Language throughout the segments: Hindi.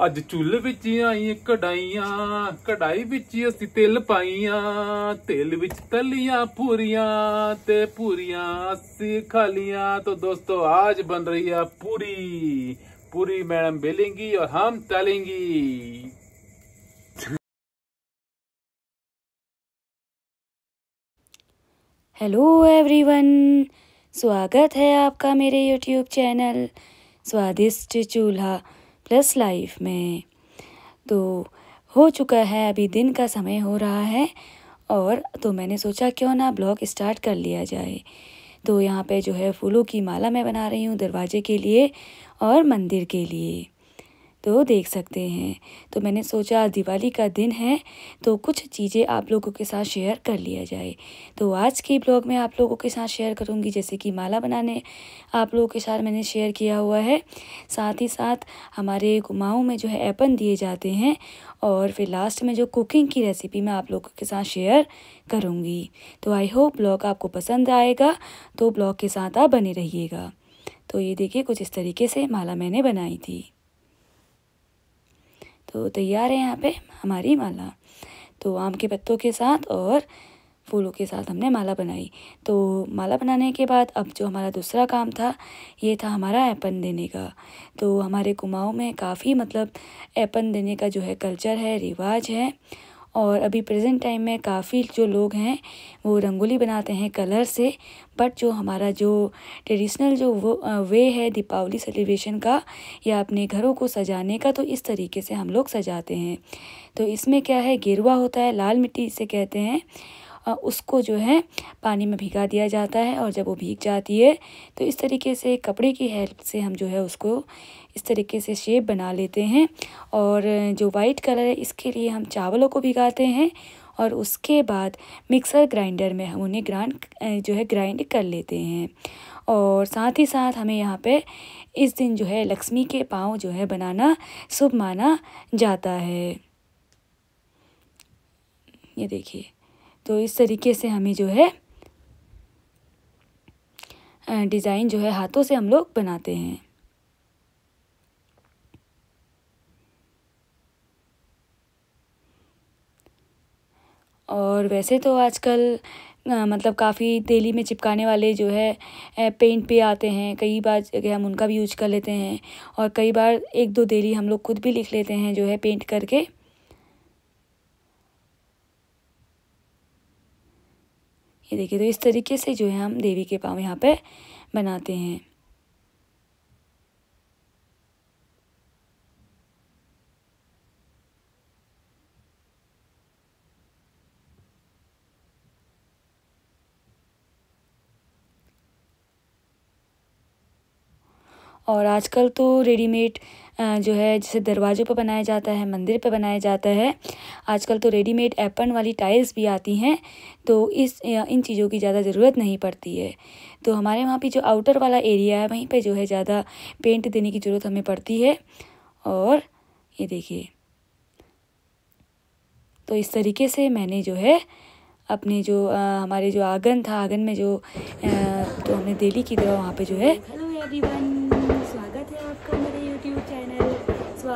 ਅੱਜ ਚੁੱਲ੍ਹੇ ਵਿੱਚ ਆਈਆਂ ਕਢਾਈਆਂ ਕਢਾਈ ਵਿੱਚ ਹੀ ਅਸੀਂ ਤਿਲ ਪਾਈਆਂ ਤਿਲ ਵਿੱਚ ਤਲੀਆਂ ਪੂਰੀਆਂ ਤੇ ਪੂਰੀਆਂ ਅਸੀਂ ਖਾ ਲੀਆਂ तो दोस्तों आज बन रही है पूरी पूरी मैडम बेलेंगी और हम तलेंगी हेलो एवरीवन स्वागत है आपका मेरे यूट्यूब चैनल स्वादिष्ट चूल्हा प्लस लाइफ में। तो हो चुका है, अभी दिन का समय हो रहा है और तो मैंने सोचा क्यों ना ब्लॉग स्टार्ट कर लिया जाए। तो यहाँ पे जो है फूलों की माला मैं बना रही हूँ दरवाजे के लिए और मंदिर के लिए। तो देख सकते हैं। तो मैंने सोचा दिवाली का दिन है तो कुछ चीज़ें आप लोगों के साथ शेयर कर लिया जाए। तो आज के ब्लॉग में आप लोगों के साथ शेयर करूँगी, जैसे कि माला बनाने आप लोगों के साथ मैंने शेयर किया हुआ है। साथ ही साथ हमारे कुमाऊँ में जो है एपन दिए जाते हैं, और फिर लास्ट में जो कुकिंग की रेसिपी मैं आप लोगों के साथ शेयर करूँगी। तो आई होप ब्लॉग आपको पसंद आएगा तो ब्लॉग के साथ आप बने रहिएगा। तो ये देखिए, कुछ इस तरीके से माला मैंने बनाई थी। तो तैयार है यहाँ पे हमारी माला। तो आम के पत्तों के साथ और फूलों के साथ हमने माला बनाई। तो माला बनाने के बाद अब जो हमारा दूसरा काम था, ये था हमारा ऐपन देने का। तो हमारे कुमाऊँ में काफ़ी मतलब ऐपन देने का जो है कल्चर है, रिवाज है और अभी प्रेजेंट टाइम में काफ़ी जो लोग हैं, वो रंगोली बनाते हैं कलर से बट जो हमारा जो ट्रेडिशनल जो वो वे है दीपावली सेलिब्रेशन का, या अपने घरों को सजाने का तो इस तरीके से हम लोग सजाते हैं। तो इसमें क्या है, गेरुआ होता है, लाल मिट्टी इसे कहते हैं उसको जो है पानी में भिगा दिया जाता है और जब वो भीग जाती है तो इस तरीके से कपड़े की हेल्प से हम जो है उसको इस तरीके से शेप बना लेते हैं और जो वाइट कलर है, इसके लिए हम चावलों को भिगाते हैं और उसके बाद मिक्सर ग्राइंडर में हम उन्हें ग्राइंड जो है ग्राइंड कर लेते हैं। और साथ ही साथ हमें यहाँ पे इस दिन जो है लक्ष्मी के पाँव जो है बनाना, शुभ माना जाता है। ये देखिए तो इस तरीके से हमें जो है डिज़ाइन जो है हाथों से हम लोग बनाते हैं। और वैसे तो आजकल मतलब काफ़ी तेली में चिपकाने वाले जो है पेंट पे आते हैं। कई बार हम उनका भी यूज़ कर लेते हैं और कई बार एक दो देली हम लोग खुद भी लिख लेते हैं जो है पेंट करके। ये देखिए तो इस तरीके से जो है हम देवी के पाँव यहाँ पे बनाते हैं। और आजकल तो रेडीमेड जो है जैसे दरवाज़ों पर बनाया जाता है मंदिर पर बनाया जाता है। आजकल तो रेडीमेड एपन वाली टाइल्स भी आती हैं तो इस इन चीज़ों की ज़्यादा ज़रूरत नहीं पड़ती है। तो हमारे वहाँ पे जो आउटर वाला एरिया है वहीं पे जो है ज़्यादा पेंट देने की ज़रूरत हमें पड़ती है। और ये देखिए। तो इस तरीके से मैंने जो है अपने जो आ, हमारे जो आँगन था आँगन में जो आ, तो हमने दिल्ली की तरह वहाँ पे जो है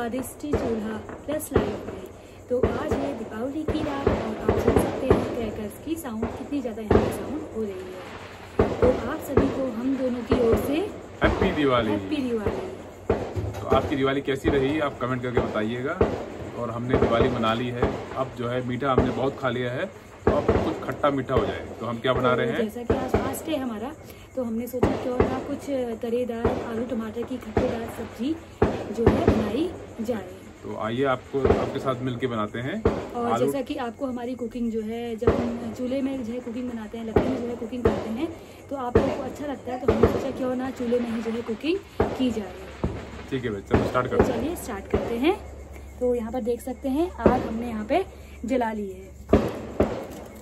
स्वादिष्ट चूल्हा प्लस लाइव में तो आज है दीपावली की रात और आप सुन सकते हैं क्रैकर्स की साउंड कितनी ज़्यादा यहाँ साउंड हो रही है। तो आप सभी को हम दोनों की ओर से हैप्पी दिवाली हैप्पी दिवाली तो आपकी दिवाली कैसी रही? आप कमेंट करके बताइएगा। और हमने दिवाली मना ली है। अब जो है मीठा हमने बहुत खा लिया है। तो अब कुछ खट्टा मीठा हो जाए। तो हम क्या बना रहे हैं? जैसा कि आज फास्ट है हमारा तो हमने सोचा क्यों ना कुछ तरेदार आलू टमाटर की खट्टेदार सब्ज़ी जो है बनाई जाए। तो आइए आपको आपके साथ मिलके बनाते हैं। और जैसा कि आपको हमारी कुकिंग जो है जब हम चूल्हे में जो है कुकिंग बनाते हैं लकड़ी में जो है कुकिंग करते हैं तो आप लोगों को अच्छा लगता है तो हमने सोचा क्यों ना चूल्हे में ही जो है कुकिंग की जाए। ठीक है चलो स्टार्ट करते हैं। चलिए स्टार्ट करते हैं। तो यहाँ पर देख सकते हैं आग हमने यहाँ पे जला ली है।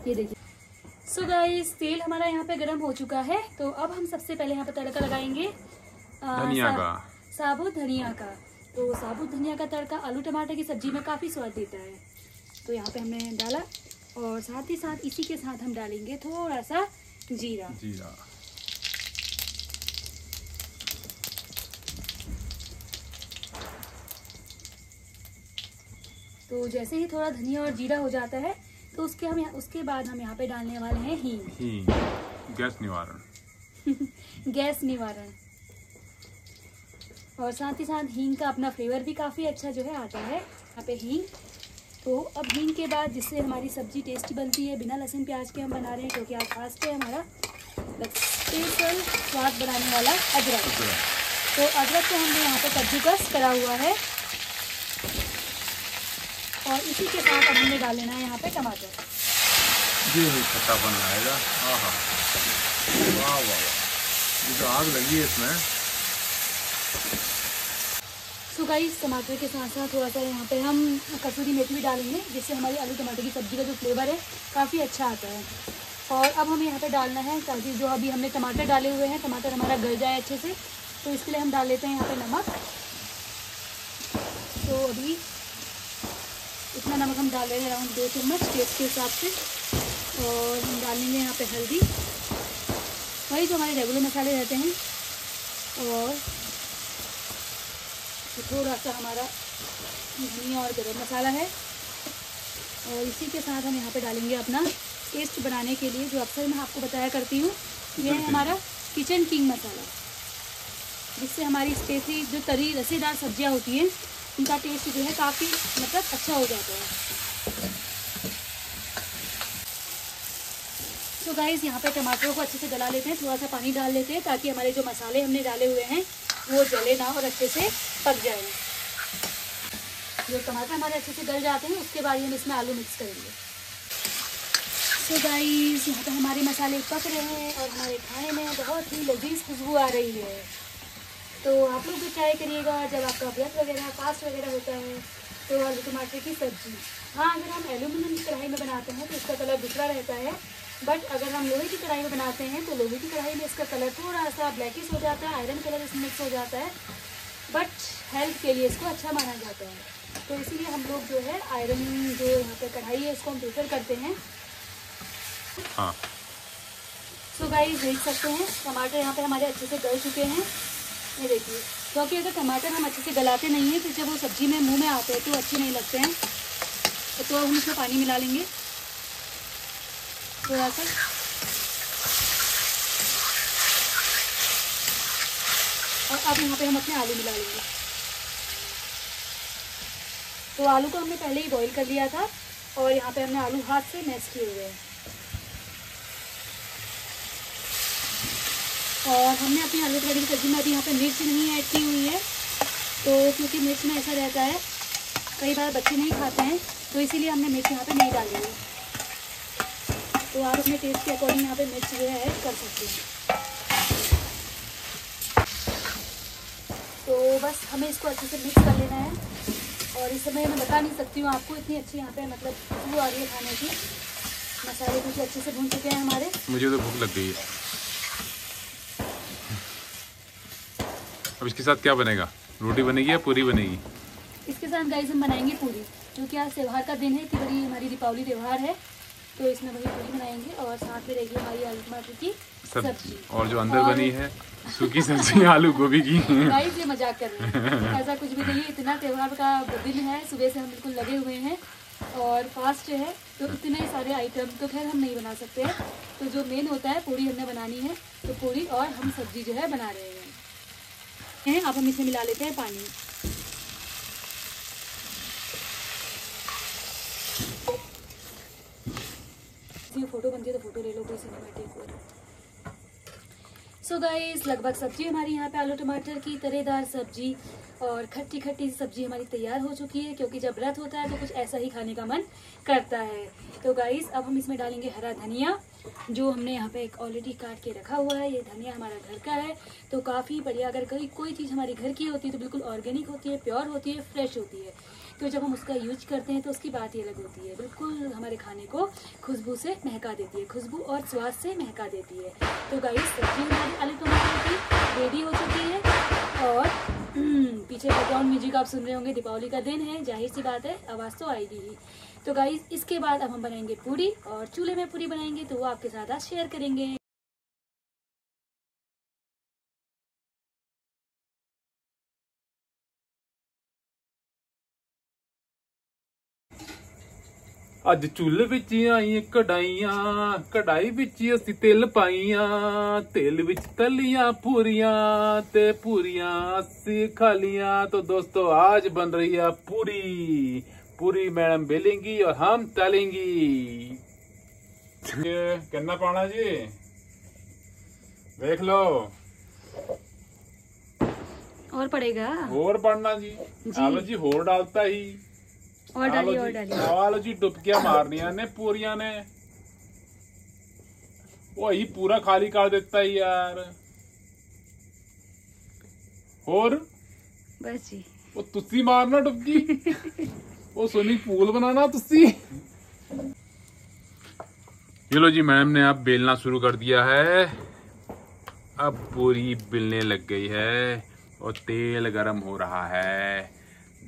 ये देखिए। सो so गाइस तेल हमारा यहाँ पे गर्म हो चुका है तो अब हम सबसे पहले यहाँ पे तड़का लगाएँगे। धनिया का। साबुत धनिया का। तो साबुत धनिया का तड़का आलू टमाटर की सब्ज़ी में काफ़ी स्वाद देता है। तो यहाँ पे हमने डाला और साथ ही साथ इसी के साथ हम डालेंगे थोड़ा सा जीरा। जीरा। तो जैसे ही थोड़ा धनिया और जीरा हो जाता है तो उसके हम उसके बाद हम यहाँ पे डालने वाले हैं हींग। हींग। गैस निवारण। गैस निवारण। और साथ ही साथ हींग का अपना फ्लेवर भी काफ़ी अच्छा जो है आता है यहाँ पे हींग। तो अब हींग के बाद जिससे हमारी सब्ज़ी टेस्टी बनती है, बिना लहसुन, प्याज के हम बना रहे हैं क्योंकि आज फास्ट है हमारा। स्पेशल स्वाद बनाने वाला अदरक। तो अदरक को हमने यहाँ पे कद्दूकस करा हुआ है। और इसी के साथ अब हमें डाल लेना है यहाँ पे टमाटर। ये ही खट्टापन आएगा हाँ हाँ वाह वाह। ये तो आग लगी है इसमें। सो गाइस टमाटर के साथ साथ थोड़ा सा यहाँ पे हम कसूरी मेथी भी डालेंगे, जिससे हमारी आलू टमाटर की सब्ज़ी का जो फ्लेवर है, काफ़ी अच्छा आता है। और अब हमें यहाँ पे डालना है ताकि जो अभी हमने टमाटर डाले हुए हैं, टमाटर हमारा गल जाए अच्छे से तो इसके लिए हम डाल लेते हैं यहाँ पे नमक। तो अभी इतना नमक हम डाल रहे हैं, अराउंड दो चम्मच टेस्ट के हिसाब से। और हम डालेंगे यहाँ पे हल्दी। वही जो हमारे रेगुलर मसाले रहते हैं। और तो थोड़ा सा हमारा धनिया और गरम मसाला है। और इसी के साथ हम यहाँ पे डालेंगे अपना टेस्ट बनाने के लिए जो अक्सर मैं आपको बताया करती हूँ। ये है हमारा किचन किंग मसाला। जिससे हमारी स्पेशली जो तरी रसेदार सब्ज़ियाँ होती हैं उनका टेस्ट जो है काफ़ी मतलब अच्छा हो जाता है। तो गाइस यहाँ पे टमाटरों को अच्छे से गला लेते हैं थोड़ा सा पानी डाल लेते हैं ताकि हमारे जो मसाले हमने डाले हुए हैं वो जले ना और अच्छे से पक जाए। जो टमाटर हमारे अच्छे से गल जाते हैं, उसके बाद हम इसमें आलू मिक्स करेंगे। तो गाइस यहाँ पे हमारे मसाले पक रहे हैं और हमारे खाने में बहुत ही लजीज खुशबू आ रही है। तो आप लोग भी ट्राई करिएगा जब आपका व्रत वगैरह फास्ट वगैरह होता है तो आलू टमाटर की सब्ज़ी। हाँ अगर हम एलुमिनियम की कढ़ाई में बनाते हैं तो उसका कलर दूसरा रहता है बट अगर हम लोहे की कढ़ाई में बनाते हैं तो लोहे की कढ़ाई में इसका कलर थोड़ा सा ब्लैकिश हो जाता है आयरन कलर इसमें मिक्स हो जाता है। बट हेल्थ के लिए इसको अच्छा माना जाता है। तो इसीलिए हम लोग जो है आयरन जो यहाँ पर कढ़ाई है इसको हम प्रेफर करते हैं। हाँ। सो गाइस देख सकते हैं टमाटर यहाँ पे हमारे अच्छे से गल चुके हैं। ये देखिए क्योंकि अगर टमाटर हम अच्छे से गलाते नहीं हैं तो जब वो सब्ज़ी में मुँह में आते हैं तो अच्छे नहीं लगते हैं। तो हम इसमें पानी मिला लेंगे। थोड़ा सा और अब यहाँ पे हम अपने आलू मिला लेंगे। तो आलू को हमने पहले ही बॉईल कर लिया था और यहाँ पे हमने आलू हाथ से मैश किए हुए हैं। और हमने अपनी आलू टमाटर की सब्ज़ी में अभी यहाँ पे मिर्च नहीं ऐड की हुई है तो क्योंकि मिर्च में ऐसा रहता है, कई बार बच्चे नहीं खाते हैं तो इसीलिए हमने मिर्च यहाँ पे नहीं डाली है तो आप अपने टेस्ट के अकॉर्डिंग यहाँ पे मिर्च जो है ऐड कर सकते हैं। तो बस हमें इसको अच्छे से मिक्स कर लेना है। और इस समय मैं बता नहीं सकती हूँ आपको इतनी अच्छी यहाँ पे मतलब खुशबू आ रही है खाने की। मसाले कुछ अच्छे से भून चुके हैं हमारे। मुझे तो भूख लग गई है। अब इसके साथ क्या बनेगा? रोटी बनेगी या पूरी बनेगी? इसके साथ गाइस हम बनाएँगे पूरी। क्योंकि आज त्योहार का दिन है इतनी बड़ी हमारी दीपावली त्यौहार है। तो इसमें वही पूरी बनाएँगे और साथ में रहेगी हमारी आलू टमाटर की सब्ज़ी। और जो अंदर और- बनी है सूखी सब्ज़ी आलू गोभी की। गाइस ये मज़ाक कर रहे हैं। ऐसा कुछ भी नहीं है इतना त्योहार का दिन है सुबह से हम बिल्कुल लगे हुए हैं और फास्ट है तो इतने सारे आइटम तो खैर हम नहीं बना सकते हैं। तो जो मेन होता है पूरी हमने बनानी है तो पूरी और हम सब्ज़ी जो है बना रहे हैं। हैं अब हम इसमें मिला लेते हैं पानी। ये फ़ोटो बनती है तो फ़ोटो ले लो, कोई सिनेमैटिक सो गाइस लगभग सब्ज़ी हमारी यहाँ पे आलू टमाटर की तरेदार सब्ज़ी और खट्टी खट्टी सब्ज़ी हमारी तैयार हो चुकी है, क्योंकि जब व्रत होता है तो कुछ ऐसा ही खाने का मन करता है। तो गाइस अब हम इसमें डालेंगे हरा धनिया। जो हमने यहाँ पे एक ऑलरेडी काट के रखा हुआ है, ये धनिया हमारा घर का है तो काफ़ी बढ़िया, अगर कोई कोई चीज़ हमारे घर की होती है तो बिल्कुल ऑर्गेनिक होती है प्योर होती है फ्रेश होती है। तो जब हम उसका यूज़ करते हैं तो उसकी बात ही अलग होती है। बिल्कुल हमारे खाने को खुशबू से महका देती है, खुशबू और स्वाद से महका देती है। तो गाइस सब्ज़ी हमारी आलू टमाटर की रेडी हो चुकी है, और पीछे बैकग्राउंड म्यूज़िक आप सुन रहे होंगे, दीपावली का दिन है, ज़ाहिर सी बात है, आवाज़ तो आएगी ही। तो गाइस इसके बाद अब हम बनाएंगे पूरी और चूल्हे में पूरी बनाएंगे तो वो आपके साथ आज शेयर करेंगे ਅੱਜ ਚੁੱਲ੍ਹ ਵਿੱਚ ਆਈ ਕਢਾਈਆਂ ਕਢਾਈ ਵਿੱਚ ਅਸੀਂ ਤਿਲ ਪਾਈਆਂ ਤਿਲ ਵਿੱਚ ਤਲੀਆਂ ਪੂਰੀਆਂ ਤੇ ਪੂਰੀਆਂ ਅਸੀਂ ਖਾਲੀਆਂ तो दोस्तों आज बन रही है पूरी पूरी मैडम बेलेंगी और हम तलेंगी। करना पाना जी देख लो। और पड़ेगा? और पड़ना जी, चलो जी और डालता ही। और डाली और डाली आलो जी डुबकिया मारनिया ने पूरिया ने। वो ही पूरा खाली कर देता ही यार। और? बस जी। वो तुसी मारना डुबकी? ਉਹ ਸਵਿਮਿੰਗ पूल बनाना ਤੁਸੀਂ चलो जी मैम ने अब बेलना शुरू कर दिया है अब पूरी बेलने लग गई है और तेल गरम हो रहा है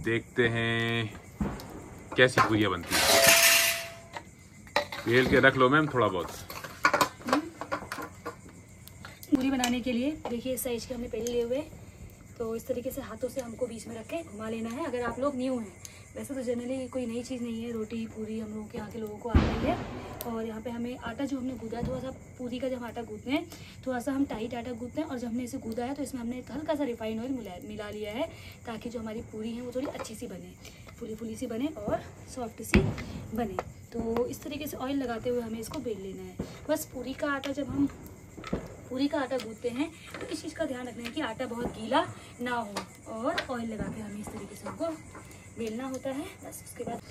देखते हैं कैसी पूरियां बनती है बेल के रख लो मैम थोड़ा बहुत पूरी बनाने के लिए देखिए इस साइज के हमने पेड़ लिए हुए तो इस तरीके से हाथों से हमको बीच में रख के घुमा लेना है, अगर आप लोग न्यू हैं। वैसे तो जनरली कोई नई चीज़ नहीं है, रोटी, पूरी हम लोगों के यहाँ के लोगों को आ रही है। और यहाँ पे हमें आटा, जो हमने गूदा थोड़ा सा पूरी का जब आटा गूदते हैं थोड़ा सा हम टाइट आटा गूदते हैं, और जब हमने इसे गूदा है तो इसमें हमने हल्का सा रिफाइंड ऑयल मिला लिया है, ताकि जो हमारी पूरी है, वो थोड़ी अच्छी सी बने फुली फुली सी बने और सॉफ्ट सी बने। तो इस तरीके से ऑयल लगाते हुए हमें इसको बेल लेना है। बस पूरी का आटा जब हम पूरी का आटा गूंथते हैं। तो इस चीज़ का ध्यान रखना है कि आटा बहुत गीला ना हो और ऑयल लगा के हमें इस तरीके से उनको बेलना होता है। बस उसके बाद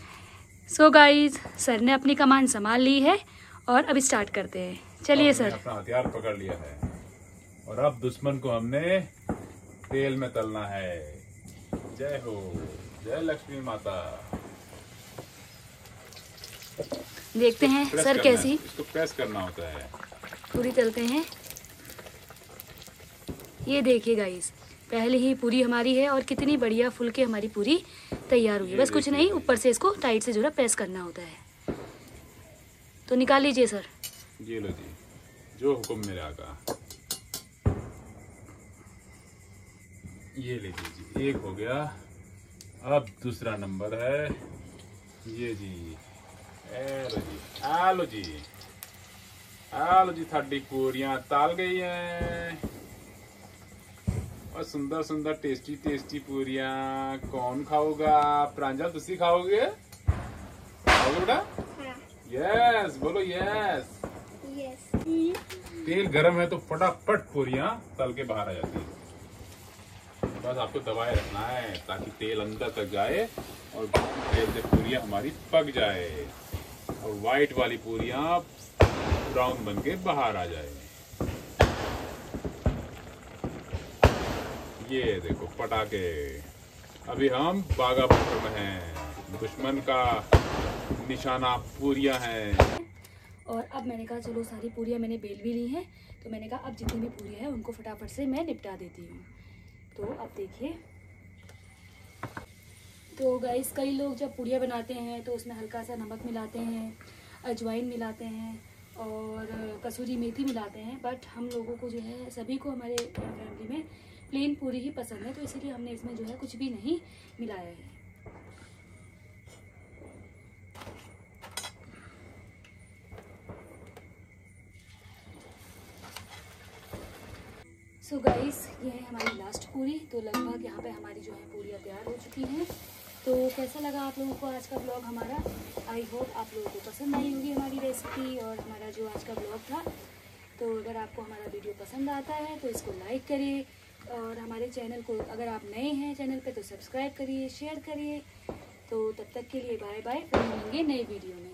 सो गाइस सर ने अपनी कमान संभाल ली है और अब स्टार्ट करते हैं। चलिए सर अपना हथियार पकड़ लिया है और अब दुश्मन को हमने तेल में तलना है। जय हो जय लक्ष्मी माता। देखते हैं सर कैसी इसको प्रेस करना होता है। पूरी तलते हैं। ये देखिए गाइस पहले ही पूरी हमारी है और कितनी बढ़िया फुल के हमारी पूरी तैयार हुई है। बस कुछ नहीं ऊपर से इसको टाइट से जो है प्रेस करना होता है। तो निकाल लीजिए सर ये लो जी जो हुक्म मेरे आका। ये ले लीजिए एक हो गया। अब दूसरा नंबर है ये जी। लो जी आ लो जी। आ लो जी साडी पूरियाँ तल गई हैं। और सुंदर सुंदर टेस्टी टेस्टी पूरिया। कौन खाओगा? प्रांजल, तुसी खाओगे? खाओगे बेटा? यस बोलो यस तेल गरम है तो फटाफट पूरिया तल के बाहर आ जाती है। बस आपको दबाए रखना है ताकि तेल अंदर तक जाए और तेल से पूरियाँ हमारी पक जाए और व्हाइट वाली पूरियाँ ब्राउन बन के बाहर आ जाए। ये देखो, पटाखे। अभी हम बागा पुत्र में हैं। दुश्मन का निशाना पूरियाँ हैं। और अब मैंने कहा, चलो सारी पूरियाँ मैंने बेल भी ली हैं। तो मैंने कहा, अब जितनी भी पूरी है, उनको फटाफट से मैं निपटा देती हूँ। तो अब देखिए। तो गाइस कई लोग जब पूरियाँ बनाते हैं तो उसमें हल्का सा नमक मिलाते हैं, अजवाइन मिलाते हैं और कसूरी मेथी मिलाते हैं। बट हम लोगों को जो है, सभी को हमारे फैमिली में प्लेन पूरी ही पसंद है तो इसीलिए हमने इसमें जो है कुछ भी नहीं मिलाया है। सो गाइस ये है हमारी लास्ट पूरी तो लगभग यहाँ पे हमारी जो है पूरियाँ तैयार हो चुकी हैं। तो कैसा लगा आप लोगों को आज का ब्लॉग हमारा? आई होप आप लोगों को पसंद आई होगी हमारी रेसिपी और हमारा जो आज का ब्लॉग था। तो अगर आपको हमारा वीडियो पसंद आता है तो इसको लाइक करिए और हमारे चैनल को अगर आप नए हैं चैनल पे तो सब्सक्राइब करिए शेयर करिए। तो तब तक के लिए बाय बाय मिलेंगे नई वीडियो में।